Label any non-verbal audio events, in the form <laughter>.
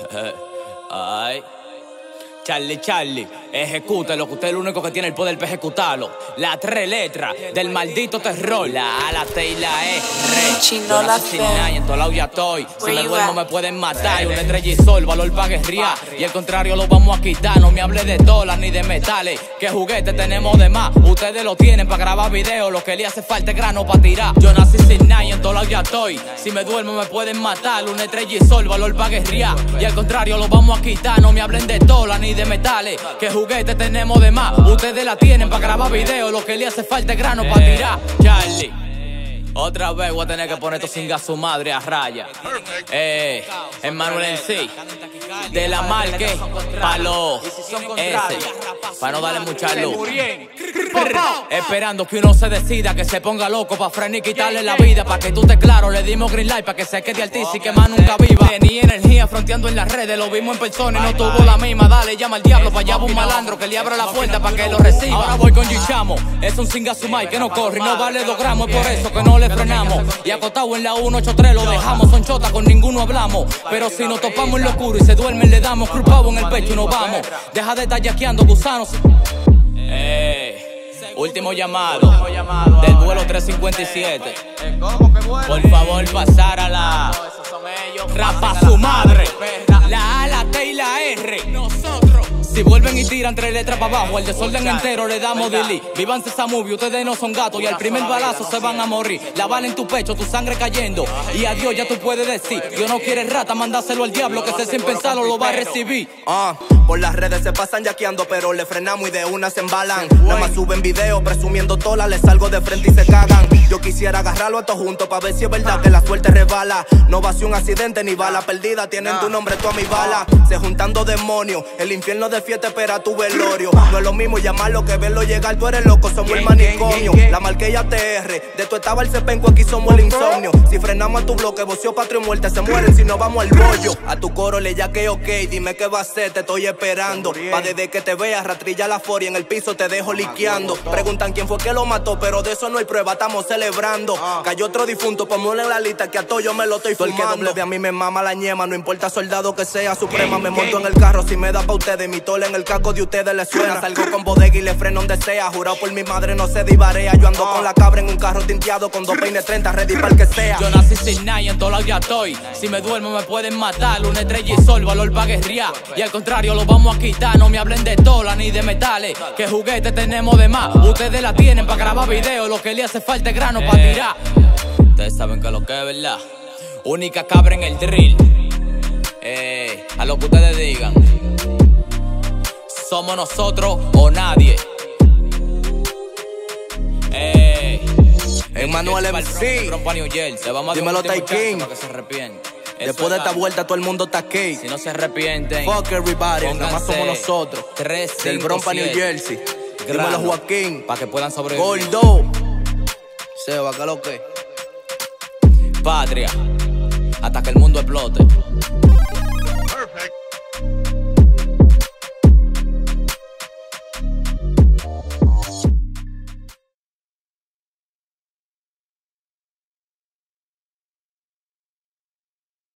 <laughs> Alright. Charlie, Charlie, ejecútelo, que usted es el único que tiene el poder para ejecutarlo. La tres letras del maldito terror. La A, la T y la E. Re. Chino la fe. en todo lado ya estoy. Si me you duermo me pueden matar. Una estrella y sol, valor para guerrear. Y el contrario lo vamos a quitar. No me hable de dólares ni de metales. Que juguete tenemos de más. Ustedes lo tienen para grabar videos. Lo que le hace falta es grano para tirar. Yo nací sin nadie, en todo lado ya estoy. Si me duermo me pueden matar. Una estrella y sol, valor para guerrear. Y al contrario lo vamos a quitar. No me hablen de dólares ni de metales. Que juguete tenemos de más. Ustedes la tienen para grabar videos. Lo que le hace falta es grano para tirar. Charlie. Otra vez voy a tener que poner esto sin gas su madre a raya. Eh, Emmanuel en sí. De la marque, palo ese. Para no darle mucha luz. <laughs> Esperando que uno se decida, que se ponga loco para frenar y quitarle la vida. Para que tú te claro, le dimos green light para que se quede artista y que más nunca viva. Tenía energía fronteando en las redes, lo vimos en persona y no tuvo la misma. Dale, llama al diablo para allá va un malandro que le abra la puerta para que lo reciba. Ahora voy con Gichamo, es un singasumai que no corre y no vale dos gramos. Es por eso que no le frenamos. Y acotado en la 183 lo dejamos, son chotas, con ninguno hablamos. Pero si nos topamos en lo oscuro y se duermen, le damos culpado en el pecho y nos vamos. Deja de estar yaqueando gusanos. Eh, último llamado del vuelo 357. Por favor, pasar a la rapa su madre. Si vuelven y tiran tres letras para abajo, el desorden entero le damos delete. Vivan esa movie, ustedes no son gatos y al primer balazo se van a morir. La bala en tu pecho, tu sangre cayendo. Y adiós ya tú puedes decir, Dios no quiere rata, mandáselo al diablo que se sin pensarlo lo va a recibir. Ah, por las redes se pasan yaqueando, pero le frenamos y de una se embalan. Nada más suben videos presumiendo tola, le salgo de frente y se cagan. Yo quisiera agarrarlo a todos juntos para ver si es verdad que la suerte resbala. No va a ser un accidente ni bala perdida, tienen tu nombre, tú a mi bala. Se juntando demonios, el infierno de fiesta espera tu velorio. No es lo mismo llamarlo que verlo llegar, tú eres loco, somos el manicomio. La marquilla TR, de tu estaba el cepenco, aquí somos el insomnio. Si frenamos a tu bloque, vocio, patria y muerte, se mueren si no vamos al bollo. A tu coro le ya que ok, dime qué va a hacer, te estoy esperando. Pa' desde que te veas, ratrilla la foria en el piso, te dejo liqueando. Preguntan quién fue que lo mató, pero de eso no hay prueba, estamos celebrando. Cayó otro difunto, ponmosle en la lista que a todo yo me lo estoy fumando. El que doble de a mí me mama la ñema, no importa soldado que sea suprema. Me monto en el carro si me da pa' ustedes, mi tole en el caco de ustedes le suena. Salgo con bodega y le freno donde sea. Jurado por mi madre no se divarea. Yo ando con la cabra en un carro tinteado con dos peines 30, ready para el que sea. Yo nací sin nadie, en todo lado ya estoy. Si me duermo me pueden matar. Una estrella y sol, valor para guerrear. Y al contrario lo vamos a quitar. No me hablen de tola ni de metales. Que juguete tenemos de más. Ustedes la tienen para grabar videos. Lo que le hace falta es grano para tirar. Ustedes saben que lo que es verdad. Única cabra en el drill. Eh, a lo que ustedes digan. Somos nosotros o nadie. Eh. Emmanuel el MC. Dímelo, para que se arrepienten. Después de es esta vuelta todo el mundo está aquí. Si no se arrepienten. Fuck everybody, nada más somos nosotros. tres, Del cinco, Bronx New. Jersey. Dímelo. Joaquín. Para que puedan sobrevivir. Gordo. Seba, ¿qué lo que? Patria. Hasta que el mundo explote.